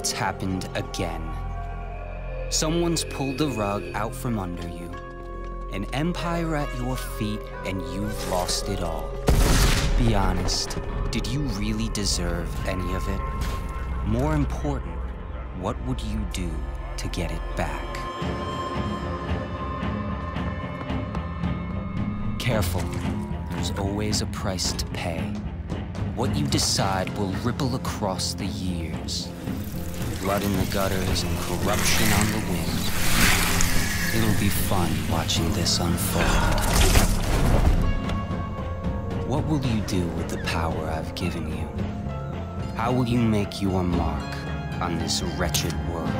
It's happened again. Someone's pulled the rug out from under you, an empire at your feet, and you've lost it all. Be honest, did you really deserve any of it? More important, what would you do to get it back? Careful, there's always a price to pay. What you decide will ripple across the years. Blood in the gutters and corruption on the wind. It'll be fun watching this unfold. What will you do with the power I've given you? How will you make your mark on this wretched world?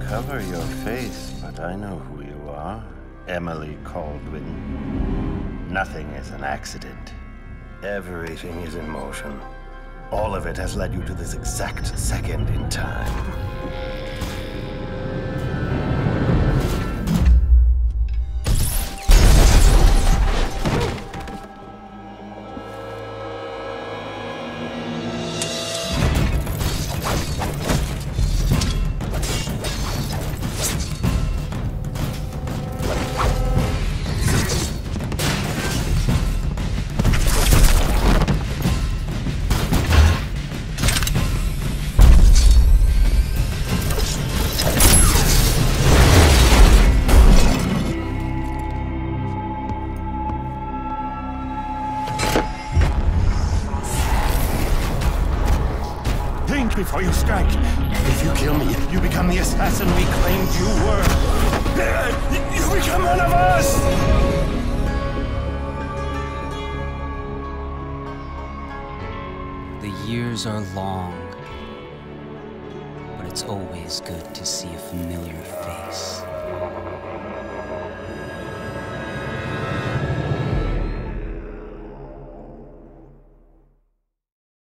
Cover your face, but I know who you are. Emily Kaldwin. Nothing is an accident. Everything is in motion. All of it has led you to this exact second in time. Before you strike. If you kill me, you become the assassin we claimed you were. You become one of us! The years are long, but it's always good to see a familiar face.